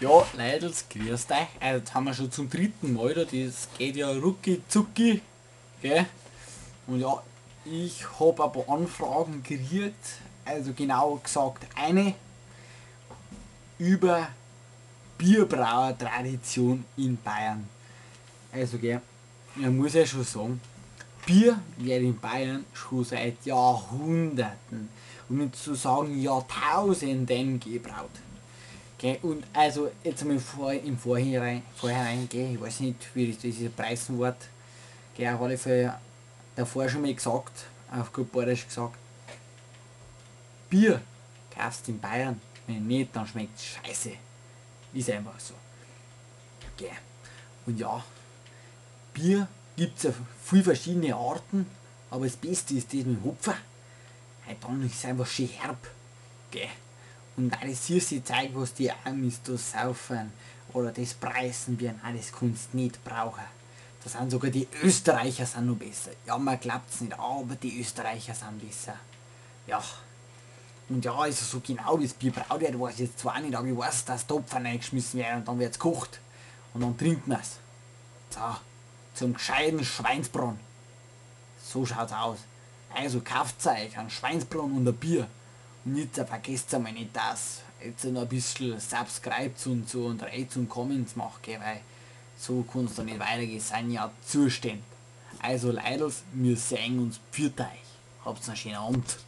Ja, Leidels, grüßt euch. Also jetzt haben wir schon zum dritten Mal da, das geht ja rucki zucki, gell? Und ja, ich habe ein paar Anfragen gekriegt, also genau gesagt eine über Bierbrauer-Tradition in Bayern. Also gell, man muss ja schon sagen, Bier wird in Bayern schon seit Jahrhunderten um nicht zu sagen Jahrtausenden gebraut. Okay, und also jetzt einmal vor, im Vorhinein, Vorhinein gell, ich weiß nicht, wie das dieses Preiswort, gell, auf alle Fälle davor schon mal gesagt, auf gut Bayerisch gesagt, Bier kaufst in Bayern, wenn nicht, dann schmeckt es scheiße. Ist einfach so. Gell. Und ja, Bier gibt es ja viele verschiedene Arten, aber das Beste ist das mit Hopfen. Hey, dann ist es einfach schön herb. Gell. Und auch das süße Zeug, was die Amis da saufen oder das preisen wir, kannst du nicht brauchen. Da sind sogar die Österreicher sind noch besser. Ja, man glaubt es nicht, aber die Österreicher sind besser. Ja. Und ja, also so genau das Bier braut wird, weiß ich jetzt zwar nicht, aber ich weiß, dass Topfen reingeschmissen werden und dann wird es gekocht. Und dann trinkt es. So, zum gescheiten Schweinsbronn. So schaut's aus. Also kauft euch ein Schweinsbronn und ein Bier. Jetzt vergesst einmal nicht das. Jetzt noch ein bisschen subscribes und so und Rates und Comments macht, gell, weil so kann es doch nicht weitergehen, sind ja Zustände. Also Leidels, wir sehen uns, für euch. Habt einen schönen Abend.